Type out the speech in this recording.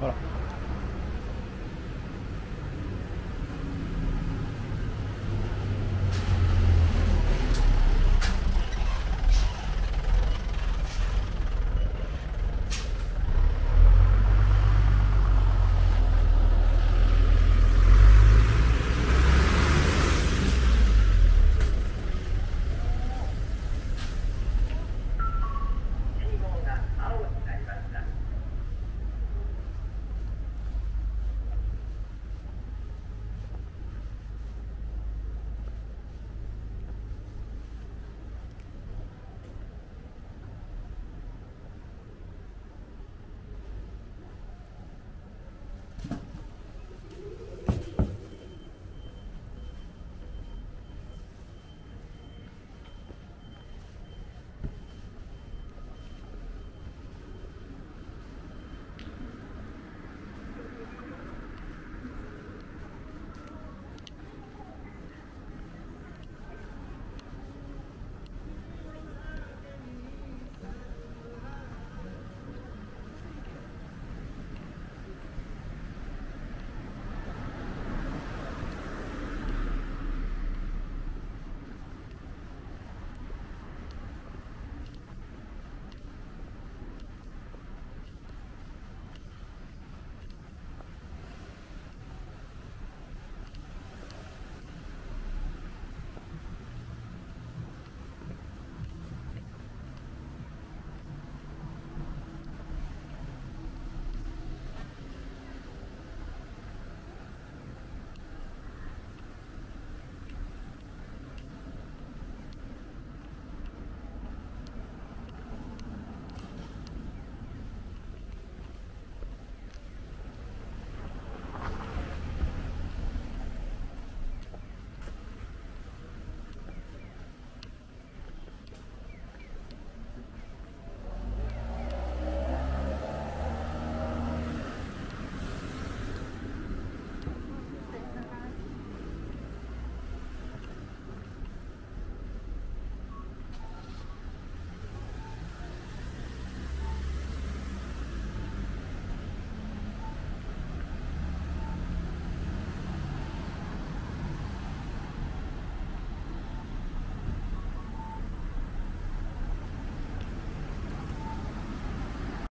好了。